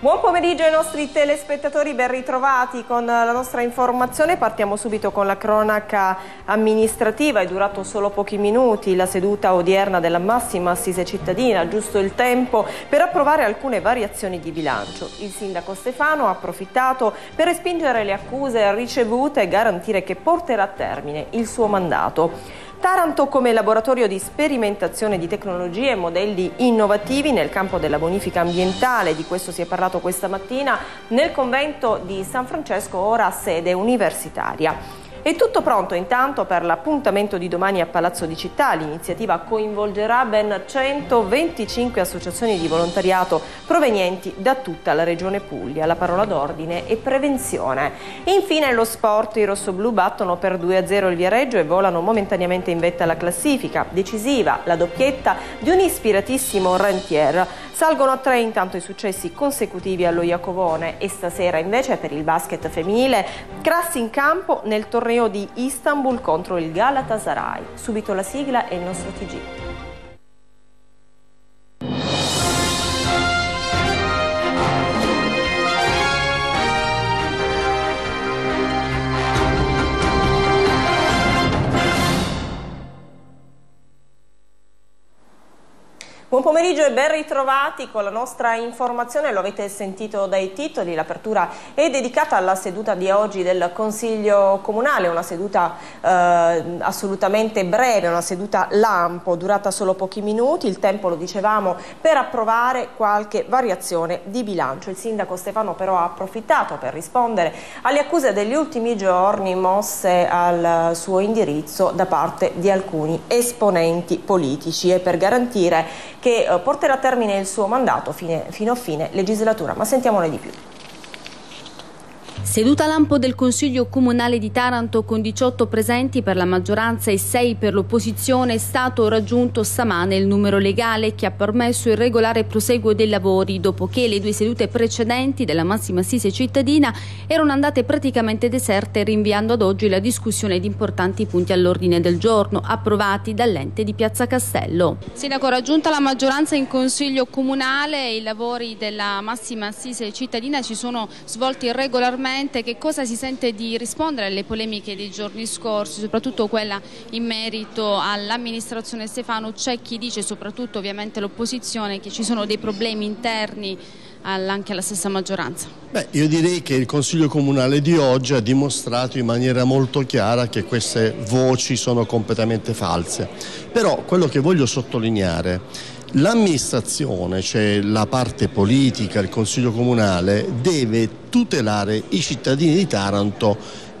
Buon pomeriggio ai nostri telespettatori, ben ritrovati con la nostra informazione. Partiamo subito con la cronaca amministrativa, è durato solo pochi minuti la seduta odierna della massima assise cittadina, giusto il tempo per approvare alcune variazioni di bilancio. Il sindaco Stefano ha approfittato per respingere le accuse ricevute e garantire che porterà a termine il suo mandato. Taranto come laboratorio di sperimentazione di tecnologie e modelli innovativi nel campo della bonifica ambientale, di questo si è parlato questa mattina nel convento di San Francesco, ora sede universitaria. È tutto pronto intanto per l'appuntamento di domani a Palazzo di Città. L'iniziativa coinvolgerà ben 125 associazioni di volontariato provenienti da tutta la regione Puglia. La parola d'ordine è prevenzione. Infine lo sport, i rossoblù battono per 2-0 il Viareggio e volano momentaneamente in vetta alla classifica. Decisiva la doppietta di un ispiratissimo rentier. Salgono a tre intanto i successi consecutivi allo Iacovone e stasera invece per il basket femminile Crassi in campo nel torneo di Istanbul contro il Galatasaray. Subito la sigla e il nostro TG. Pomeriggio e ben ritrovati con la nostra informazione, lo avete sentito dai titoli, l'apertura è dedicata alla seduta di oggi del Consiglio Comunale, una seduta eh, assolutamente breve, una seduta lampo, durata solo pochi minuti, il tempo lo dicevamo per approvare qualche variazione di bilancio. Il sindaco Stefano però ha approfittato per rispondere alle accuse degli ultimi giorni mosse al suo indirizzo da parte di alcuni esponenti politici. E per garantire che eh, porterà a termine il suo mandato fine, fino a fine legislatura. Ma sentiamone di più. Seduta lampo del Consiglio Comunale di Taranto con 18 presenti per la maggioranza e 6 per l'opposizione è stato raggiunto stamane il numero legale che ha permesso il regolare proseguo dei lavori dopo che le due sedute precedenti della massima assise cittadina erano andate praticamente deserte rinviando ad oggi la discussione di importanti punti all'ordine del giorno approvati dall'ente di Piazza Castello. Sindaco, raggiunta la maggioranza in Consiglio Comunale i lavori della massima assise cittadina si sono svolti regolarmente Presidente, che cosa si sente di rispondere alle polemiche dei giorni scorsi, soprattutto quella in merito all'amministrazione Stefano? C'è chi dice, soprattutto ovviamente l'opposizione, che ci sono dei problemi interni anche alla stessa maggioranza? Beh, io direi che il Consiglio Comunale di oggi ha dimostrato in maniera molto chiara che queste voci sono completamente false. Però quello che voglio sottolineare L'amministrazione, cioè la parte politica, il Consiglio Comunale, deve tutelare i cittadini di Taranto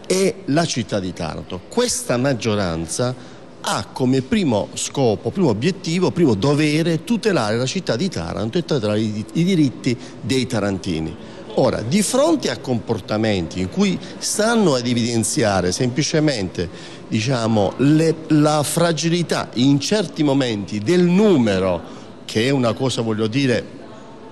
e la città di Taranto. Questa maggioranza ha come primo scopo, primo obiettivo, primo dovere tutelare la città di Taranto e tutelare i, diritti dei tarantini. Ora, di fronte a comportamenti in cui stanno ad evidenziare semplicemente diciamo, le, la fragilità in certi momenti del numero che è una cosa, voglio dire,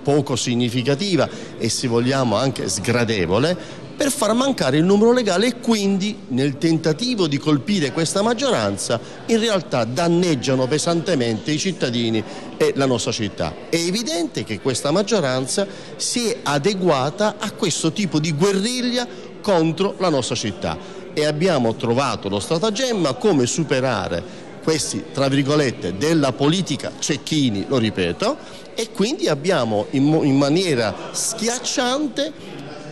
poco significativa e se vogliamo anche sgradevole, per far mancare il numero legale e quindi nel tentativo di colpire questa maggioranza in realtà danneggiano pesantemente i cittadini e la nostra città. È evidente che questa maggioranza si è adeguata a questo tipo di guerriglia contro la nostra città e abbiamo trovato lo stratagemma come superare questi, tra virgolette, della politica cecchini, lo ripeto, e quindi abbiamo in, in maniera schiacciante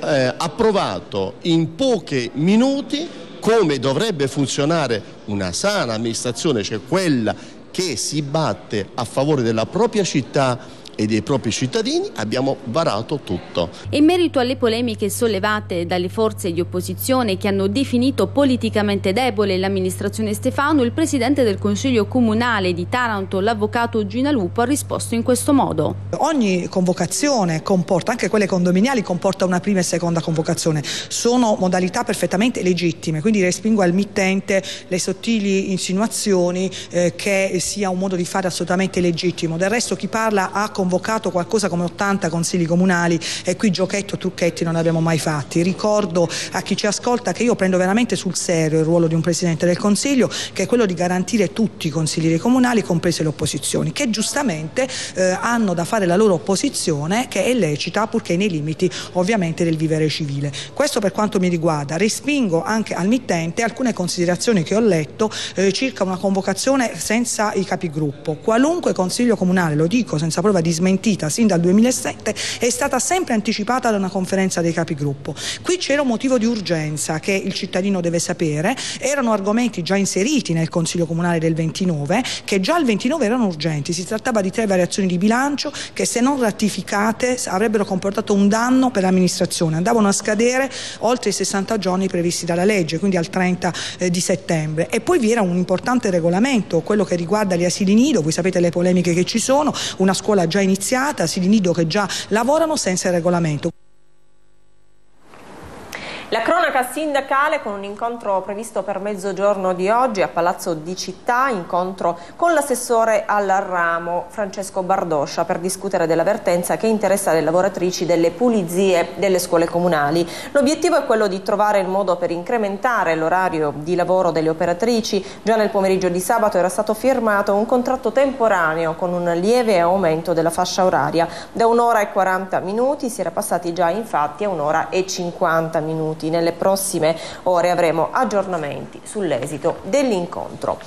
eh, approvato in pochi minuti come dovrebbe funzionare una sana amministrazione, cioè quella che si batte a favore della propria città e dei propri cittadini abbiamo varato tutto. In merito alle polemiche sollevate dalle forze di opposizione che hanno definito politicamente debole l'amministrazione Stefano, il presidente del Consiglio Comunale di Taranto, l'avvocato Gina Lupo, ha risposto in questo modo. Ogni convocazione comporta, anche quelle condominiali, comporta una prima e seconda convocazione. Sono modalità perfettamente legittime, quindi respingo al mittente le sottili insinuazioni eh, che sia un modo di fare assolutamente legittimo. Del resto chi parla ha convocato convocato qualcosa come 80 consigli comunali e qui giochetto e trucchetti non abbiamo mai fatti. Ricordo a chi ci ascolta che io prendo veramente sul serio il ruolo di un Presidente del Consiglio che è quello di garantire tutti i consiglieri comunali, comprese le opposizioni, che giustamente eh, hanno da fare la loro opposizione che è lecita purché nei limiti ovviamente del vivere civile. Questo per quanto mi riguarda. Respingo anche al mittente alcune considerazioni che ho letto eh, circa una convocazione senza i capigruppo. Qualunque consiglio comunale, lo dico senza prova di smentita, sin dal 2007 è stata sempre anticipata da una conferenza dei capigruppo. Qui c'era un motivo di urgenza che il cittadino deve sapere, erano argomenti già inseriti nel consiglio comunale del 29 che già al 29 erano urgenti, si trattava di tre variazioni di bilancio che se non ratificate avrebbero comportato un danno per l'amministrazione, andavano a scadere oltre i 60 giorni previsti dalla legge, quindi al 30 eh, di settembre. E poi vi era un importante regolamento, quello che riguarda gli asili nido, voi sapete le polemiche che ci sono, una scuola già iniziata, asili nido che già lavorano senza regolamento. La cronaca sindacale con un incontro previsto per mezzogiorno di oggi a Palazzo di Città, incontro con l'assessore al ramo Francesco Bardoscia per discutere dell'avvertenza che interessa le lavoratrici delle pulizie delle scuole comunali. L'obiettivo è quello di trovare il modo per incrementare l'orario di lavoro delle operatrici. Già nel pomeriggio di sabato era stato firmato un contratto temporaneo con un lieve aumento della fascia oraria. Da un'ora e 40 minuti si era passati già infatti a un'ora e 50 minuti minuti. Nelle prossime ore avremo aggiornamenti sull'esito dell'incontro.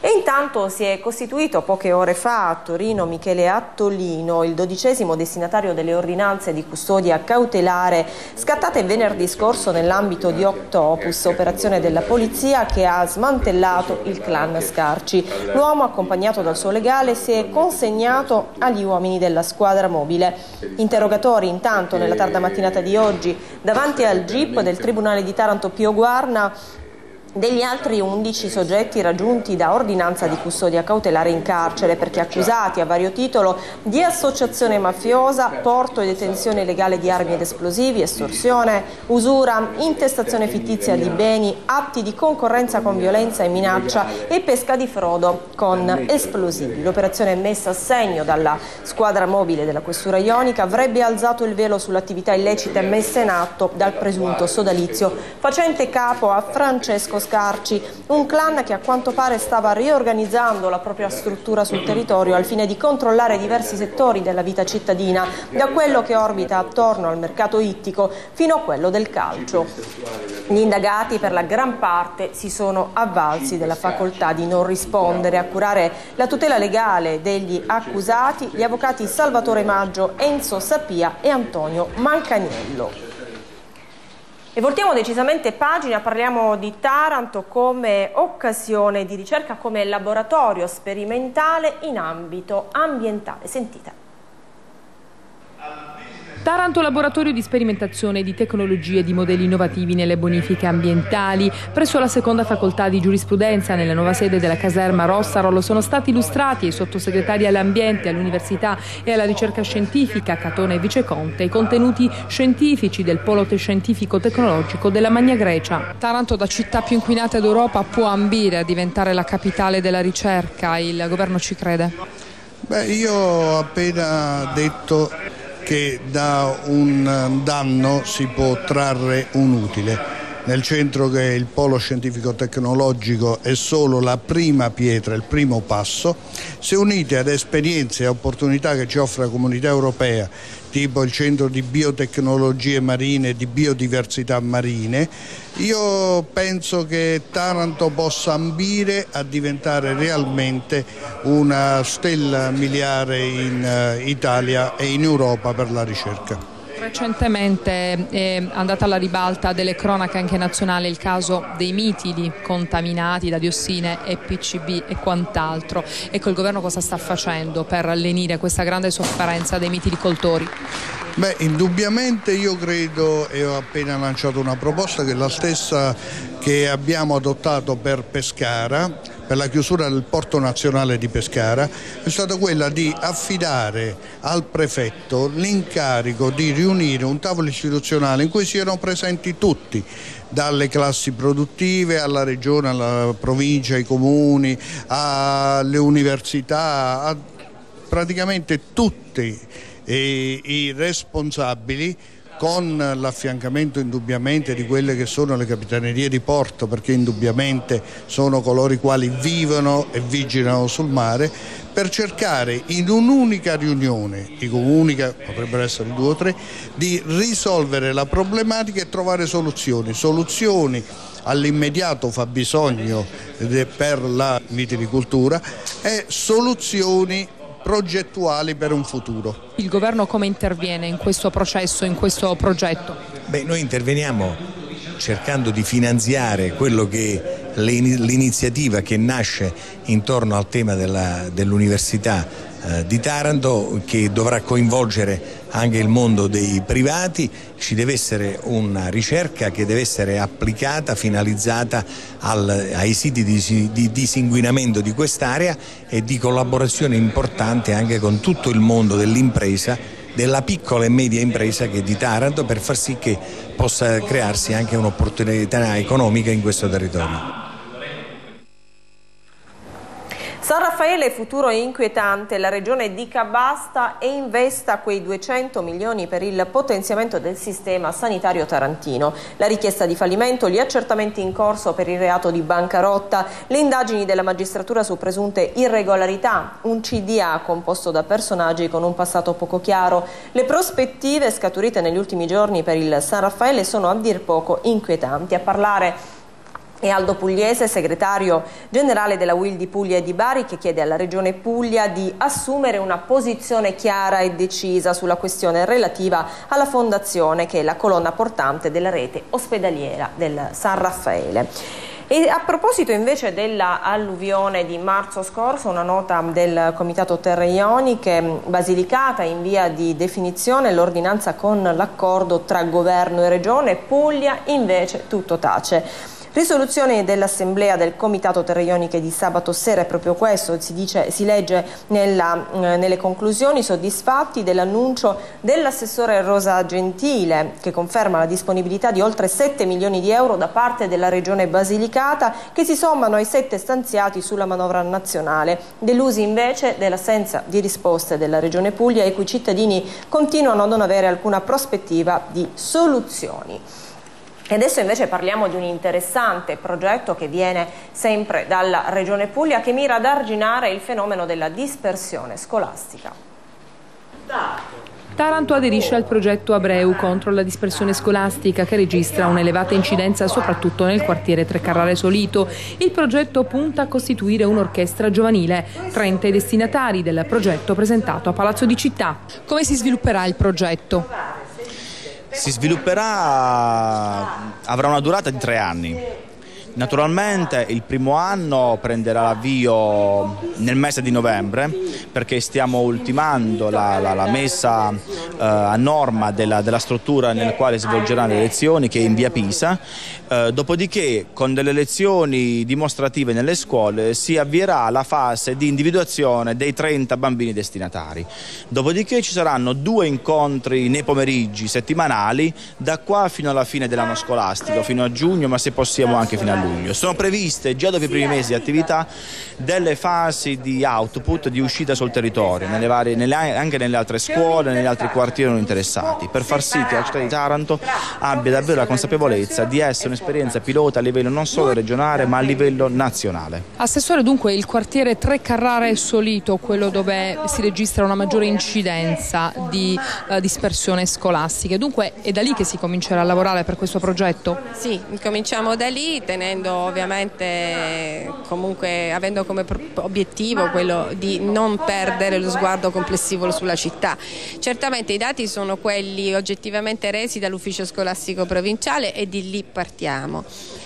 E intanto si è costituito poche ore fa a Torino Michele Attolino, il dodicesimo destinatario delle ordinanze di custodia cautelare scattate venerdì scorso nell'ambito di Octopus, operazione della polizia che ha smantellato il clan Scarci. L'uomo, accompagnato dal suo legale, si è consegnato agli uomini della squadra mobile. Interrogatori intanto nella tarda mattinata di oggi davanti al GIP del Tribunale di Taranto Pio Guarna degli altri 11 soggetti raggiunti da ordinanza di custodia cautelare in carcere perché accusati a vario titolo di associazione mafiosa, porto e detenzione illegale di armi ed esplosivi, estorsione, usura, intestazione fittizia di beni, atti di concorrenza con violenza e minaccia e pesca di frodo con esplosivi. L'operazione messa a segno dalla squadra mobile della questura ionica avrebbe alzato il velo sull'attività illecita messa in atto dal presunto sodalizio facente capo a Francesco Scarci, un clan che a quanto pare stava riorganizzando la propria struttura sul territorio al fine di controllare diversi settori della vita cittadina, da quello che orbita attorno al mercato ittico fino a quello del calcio. Gli indagati per la gran parte si sono avvalsi della facoltà di non rispondere a curare la tutela legale degli accusati, gli avvocati Salvatore Maggio, Enzo Sapia e Antonio Mancaniello. E voltiamo decisamente pagina, parliamo di Taranto come occasione di ricerca, come laboratorio sperimentale in ambito ambientale. Sentite. Taranto laboratorio di sperimentazione di tecnologie e di modelli innovativi nelle bonifiche ambientali. Presso la seconda facoltà di giurisprudenza nella nuova sede della caserma Rossarolo sono stati illustrati ai sottosegretari all'ambiente, all'università e alla ricerca scientifica Catone e Viceconte i contenuti scientifici del polo scientifico tecnologico della Magna Grecia. Taranto da città più inquinata d'Europa può ambire a diventare la capitale della ricerca, il governo ci crede? Beh, io ho appena detto che da un danno si può trarre un utile. Nel centro che il polo scientifico tecnologico è solo la prima pietra, il primo passo, se unite ad esperienze e opportunità che ci offre la comunità europea tipo il centro di biotecnologie marine e di biodiversità marine, io penso che Taranto possa ambire a diventare realmente una stella miliare in eh, Italia e in Europa per la ricerca. Recentemente è andata alla ribalta delle cronache anche nazionali il caso dei mitili contaminati da diossine e PCB e quant'altro. Ecco il governo cosa sta facendo per lenire questa grande sofferenza dei mitili coltori? Beh, indubbiamente io credo e ho appena lanciato una proposta che è la stessa che abbiamo adottato per Pescara per la chiusura del porto nazionale di Pescara è stata quella di affidare al prefetto l'incarico di riunire un tavolo istituzionale in cui siano presenti tutti dalle classi produttive alla regione, alla provincia, ai comuni, alle università, a praticamente tutti eh, i responsabili con l'affiancamento indubbiamente di quelle che sono le capitanerie di porto perché indubbiamente sono coloro i quali vivono e vigilano sul mare per cercare in un'unica riunione, dico unica, potrebbero essere due o tre, di risolvere la problematica e trovare soluzioni, soluzioni all'immediato fabbisogno per la vitinicoltura e soluzioni progettuali per un futuro. Il governo come interviene in questo processo, in questo progetto? Beh, noi interveniamo cercando di finanziare quello che l'iniziativa che nasce intorno al tema dell'università di Taranto che dovrà coinvolgere anche il mondo dei privati, ci deve essere una ricerca che deve essere applicata, finalizzata al, ai siti di, di disinquinamento di quest'area e di collaborazione importante anche con tutto il mondo dell'impresa della piccola e media impresa che è di Taranto per far sì che possa crearsi anche un'opportunità economica in questo territorio. San Raffaele futuro inquietante, la regione dica basta e investa quei 200 milioni per il potenziamento del sistema sanitario tarantino. La richiesta di fallimento, gli accertamenti in corso per il reato di bancarotta, le indagini della magistratura su presunte irregolarità, un CDA composto da personaggi con un passato poco chiaro. Le prospettive scaturite negli ultimi giorni per il San Raffaele sono a dir poco inquietanti. A parlare e Aldo Pugliese, segretario generale della Will di Puglia e di Bari, che chiede alla Regione Puglia di assumere una posizione chiara e decisa sulla questione relativa alla fondazione che è la colonna portante della rete ospedaliera del San Raffaele. E a proposito invece dell'alluvione di marzo scorso, una nota del Comitato Terre Ioniche, Basilicata in via di definizione l'ordinanza con l'accordo tra governo e regione, Puglia invece tutto tace. Risoluzione dell'Assemblea del Comitato Terreioniche di sabato sera è proprio questo, si, dice, si legge nella, eh, nelle conclusioni soddisfatti dell'annuncio dell'assessore Rosa Gentile che conferma la disponibilità di oltre 7 milioni di euro da parte della Regione Basilicata che si sommano ai 7 stanziati sulla manovra nazionale, delusi invece dell'assenza di risposte della Regione Puglia i cui cittadini continuano a non avere alcuna prospettiva di soluzioni. E adesso invece parliamo di un interessante progetto che viene sempre dalla Regione Puglia che mira ad arginare il fenomeno della dispersione scolastica. Taranto aderisce al progetto Abreu contro la dispersione scolastica che registra un'elevata incidenza soprattutto nel quartiere Trecarrare Solito. Il progetto punta a costituire un'orchestra giovanile. 30 i destinatari del progetto presentato a Palazzo di Città. Come si svilupperà il progetto? Si svilupperà, avrà una durata di tre anni. Naturalmente il primo anno prenderà l'avvio nel mese di novembre perché stiamo ultimando la, la, la messa eh, a norma della, della, struttura nel quale svolgeranno le elezioni che è in via Pisa, eh, dopodiché con delle lezioni dimostrative nelle scuole si avvierà la fase di individuazione dei 30 bambini destinatari. Dopodiché ci saranno due incontri nei pomeriggi settimanali da qua fino alla fine dell'anno scolastico, fino a giugno ma se possiamo anche fino a luglio luglio. Sono previste già dopo i primi mesi di attività delle fasi di output, di uscita sul territorio, nelle varie, nelle, anche nelle altre scuole, negli altri quartieri non interessati, per far sì che la città di Taranto abbia davvero la consapevolezza di essere un'esperienza pilota a livello non solo regionale ma a livello nazionale. Assessore, dunque il quartiere Tre Carrara è Solito, quello dove si registra una maggiore incidenza di uh, dispersione scolastica, dunque è da lì che si comincerà a lavorare per questo progetto? Sì, cominciamo da lì tenendo avendo ovviamente comunque avendo come obiettivo quello di non perdere lo sguardo complessivo sulla città. Certamente i dati sono quelli oggettivamente resi dall'ufficio scolastico provinciale e di lì partiamo.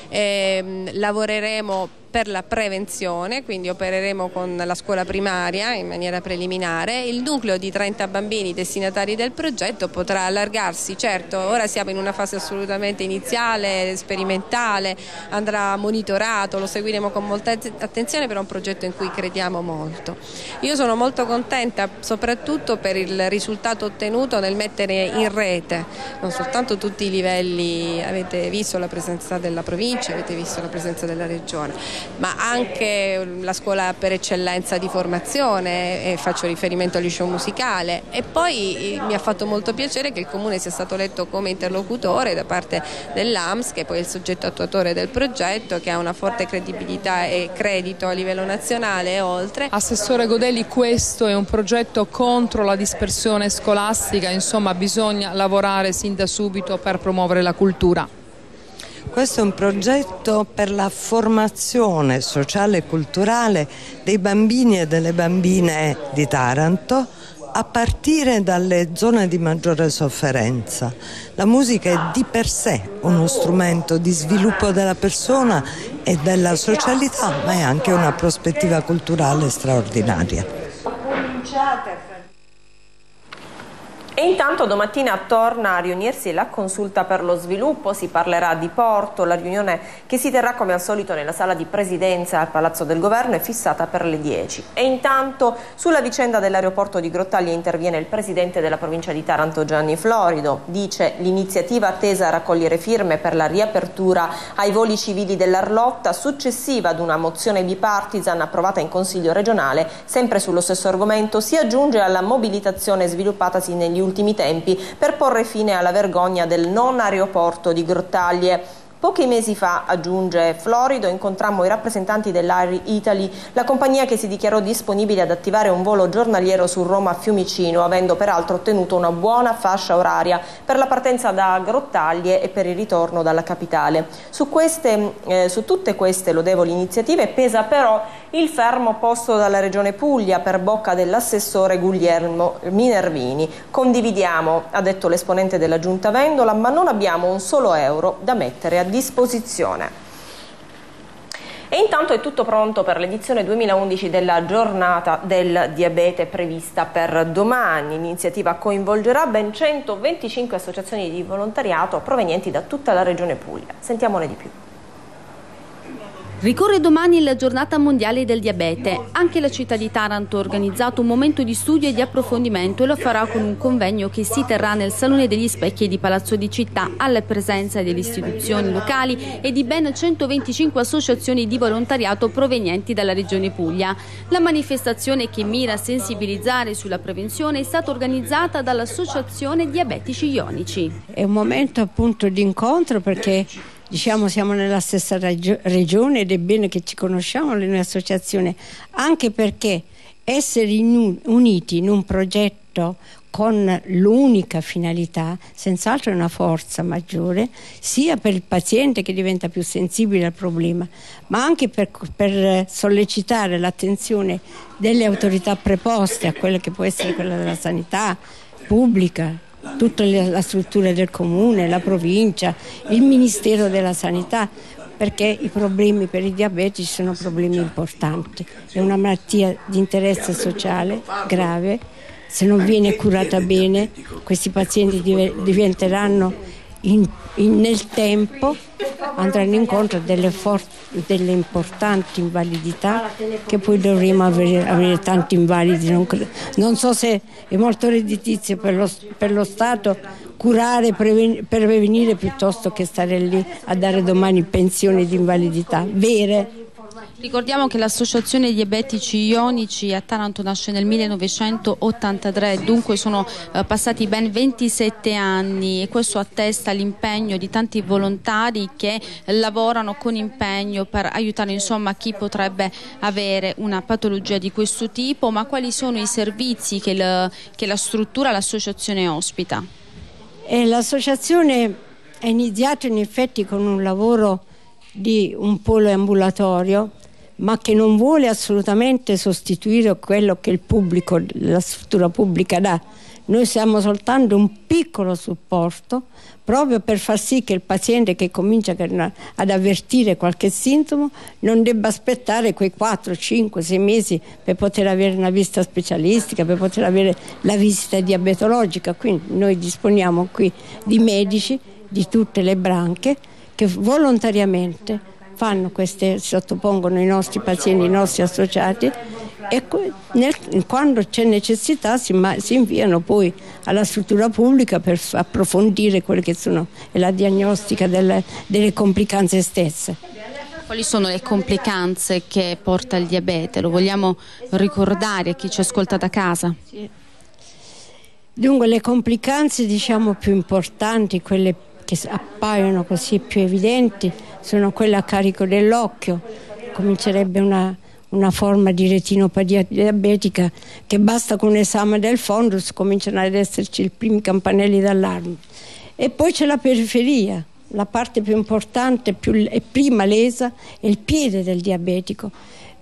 Eh, lavoreremo per la prevenzione, quindi opereremo con la scuola primaria in maniera preliminare. Il nucleo di 30 bambini destinatari del progetto potrà allargarsi, certo ora siamo in una fase assolutamente iniziale, sperimentale, andrà monitorato, lo seguiremo con molta attenzione per un progetto in cui crediamo molto. Io sono molto contenta soprattutto per il risultato ottenuto nel mettere in rete non soltanto tutti i livelli, avete visto la presenza della provincia, avete visto la presenza della regione, ma anche la scuola per eccellenza di formazione, faccio riferimento al liceo musicale e poi mi ha fatto molto piacere che il Comune sia stato eletto come interlocutore da parte dell'AMS, che è poi il soggetto attuatore del progetto, che ha una forte credibilità e credito a livello nazionale e oltre. Assessore Godelli, questo è un progetto contro la dispersione scolastica, insomma bisogna lavorare sin da subito per promuovere la cultura. Questo è un progetto per la formazione sociale e culturale dei bambini e delle bambine di Taranto a partire dalle zone di maggiore sofferenza. La musica è di per sé uno strumento di sviluppo della persona e della socialità, ma è anche una prospettiva culturale straordinaria. E intanto domattina torna a riunirsi la consulta per lo sviluppo, si parlerà di porto, la riunione che si terrà come al solito nella sala di presidenza al Palazzo del Governo è fissata per le 10. E intanto sulla vicenda dell'aeroporto di Grottaglia interviene il presidente della provincia di Taranto Gianni Florido, dice l'iniziativa attesa a raccogliere firme per la riapertura ai voli civili dell'Arlotta successiva ad una mozione bipartisan approvata in Consiglio regionale, sempre sullo stesso argomento, si aggiunge alla mobilitazione sviluppatasi negli ultimi tempi per porre fine alla vergogna del non aeroporto di Grottaglie. Pochi mesi fa, aggiunge Florido, incontrammo i rappresentanti dell'Air Italy, la compagnia che si dichiarò disponibile ad attivare un volo giornaliero su Roma-Fiumicino, avendo peraltro ottenuto una buona fascia oraria per la partenza da Grottaglie e per il ritorno dalla capitale. Su, queste, eh, su tutte queste lodevoli iniziative pesa però il fermo posto dalla Regione Puglia per bocca dell'assessore Guglielmo Minervini. Condividiamo, ha detto l'esponente della Giunta Vendola, ma non abbiamo un solo euro da mettere a disposizione. E intanto è tutto pronto per l'edizione 2011 della giornata del diabete prevista per domani. L'iniziativa coinvolgerà ben 125 associazioni di volontariato provenienti da tutta la regione Puglia. Sentiamone di più. Ricorre domani la giornata mondiale del diabete. Anche la città di Taranto ha organizzato un momento di studio e di approfondimento e lo farà con un convegno che si terrà nel Salone degli Specchi di Palazzo di Città alla presenza delle istituzioni locali e di ben 125 associazioni di volontariato provenienti dalla regione Puglia. La manifestazione che mira a sensibilizzare sulla prevenzione è stata organizzata dall'Associazione Diabetici Ionici. È un momento appunto di incontro perché diciamo siamo nella stessa regione ed è bene che ci conosciamo le nostre associazioni, anche perché essere uniti in un progetto con l'unica finalità, senz'altro è una forza maggiore, sia per il paziente che diventa più sensibile al problema, ma anche per, per sollecitare l'attenzione delle autorità preposte a quella che può essere quella della sanità pubblica, tutta la struttura del comune, la provincia, il Ministero della Sanità, perché i problemi per i diabetici sono problemi importanti. È una malattia di interesse sociale grave, se non viene curata bene questi pazienti diventeranno in, in, nel tempo andranno incontro a delle, delle, importanti invalidità che poi dovremo avere, avere tanti invalidi. Non, non, so se è molto redditizio per lo, per lo Stato curare, preven, prevenire piuttosto che stare lì a dare domani pensioni di invalidità vere Ricordiamo che l'associazione diabetici ionici a Taranto nasce nel 1983, dunque sono eh, passati ben 27 anni e questo attesta l'impegno di tanti volontari che lavorano con impegno per aiutare insomma, chi potrebbe avere una patologia di questo tipo, ma quali sono i servizi che, le, che la struttura, l'associazione ospita? L'associazione è iniziata in effetti con un lavoro di un polo ambulatorio ma che non vuole assolutamente sostituire quello che il pubblico, la struttura pubblica dà. Noi siamo soltanto un piccolo supporto proprio per far sì che il paziente che comincia ad avvertire qualche sintomo non debba aspettare quei 4, 5, 6 mesi per poter avere una visita specialistica, per poter avere la visita diabetologica. Quindi noi disponiamo qui di medici di tutte le branche che volontariamente fanno queste, sottopongono i nostri pazienti, i nostri associati e nel, quando c'è necessità si, si, inviano poi alla struttura pubblica per approfondire quelle che sono la diagnostica delle, delle complicanze stesse. Quali sono le complicanze che porta il diabete? Lo vogliamo ricordare a chi ci ascolta da casa? Sì. Dunque le complicanze diciamo più importanti, quelle che appaiono così più evidenti, sono quelle a carico dell'occhio. Comincerebbe una, una forma di retinopatia diabetica che basta con un esame del fondus cominciano ad esserci i primi campanelli d'allarme. E poi c'è la periferia, la parte più importante più, e prima lesa è il piede del diabetico,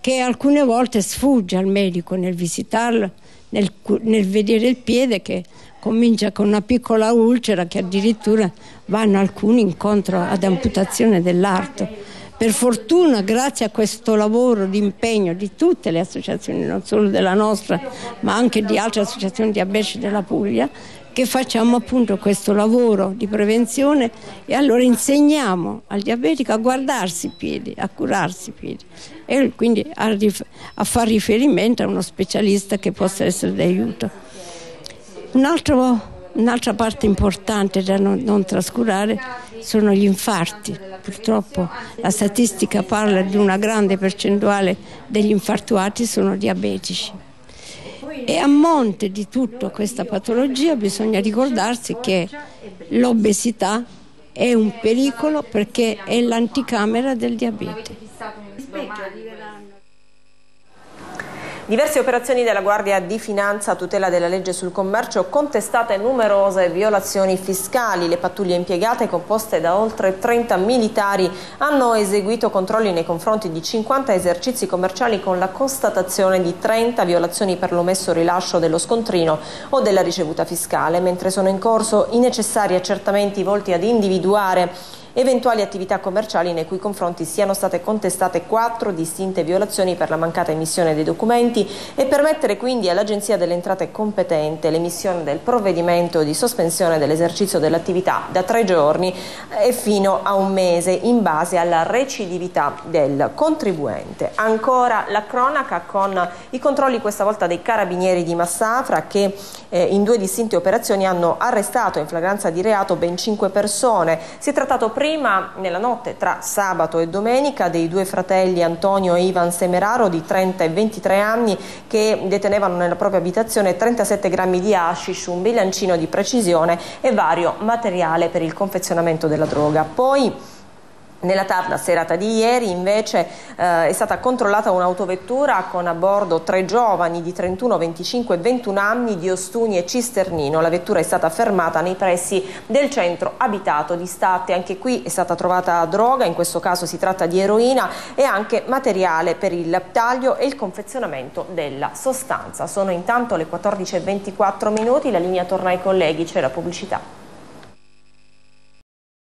che alcune volte sfugge al medico nel visitarlo nel, nel vedere il piede che comincia con una piccola ulcera che addirittura vanno alcuni incontro ad amputazione dell'arto. Per fortuna, grazie a questo lavoro di impegno di tutte le associazioni, non solo della nostra, ma anche di altre associazioni diabetiche della Puglia, che facciamo appunto questo lavoro di prevenzione e allora insegniamo al diabetico a guardarsi i piedi, a curarsi i piedi e quindi a, a far riferimento a uno specialista che possa essere d'aiuto. Un un'altra parte importante da non, non trascurare sono gli infarti. Purtroppo la statistica parla di una grande percentuale degli infartuati sono diabetici. E a monte di tutta questa patologia bisogna ricordarsi che l'obesità è un pericolo perché è l'anticamera del diabete. Diverse operazioni della Guardia di Finanza a tutela della legge sul commercio contestate numerose violazioni fiscali. Le pattuglie impiegate composte da oltre 30 militari hanno eseguito controlli nei confronti di 50 esercizi commerciali con la constatazione di 30 violazioni per l'omesso rilascio dello scontrino o della ricevuta fiscale, mentre sono in corso i necessari accertamenti volti ad individuare eventuali attività commerciali nei cui confronti siano state contestate quattro distinte violazioni per la mancata emissione dei documenti e permettere quindi all'Agenzia delle Entrate competente l'emissione del provvedimento di sospensione dell'esercizio dell'attività da tre giorni e fino a un mese in base alla recidività del contribuente. Ancora la cronaca con i controlli questa volta dei carabinieri di Massafra che eh, in due distinte operazioni hanno arrestato in flagranza di reato ben cinque persone. Si è trattato prima nella notte tra sabato e domenica dei due fratelli Antonio e Ivan Semeraro di 30 e 23 anni che detenevano nella propria abitazione 37 grammi di hashish, un bilancino di precisione e vario materiale per il confezionamento della droga. Poi nella tarda serata di ieri invece eh, è stata controllata un'autovettura con a bordo tre giovani di 31, 25 e 21 anni di Ostuni e Cisternino. La vettura è stata fermata nei pressi del centro abitato di State. Anche qui è stata trovata droga, in questo caso si tratta di eroina e anche materiale per il taglio e il confezionamento della sostanza. Sono intanto le 14.24 minuti, la linea torna ai colleghi, c'è la pubblicità.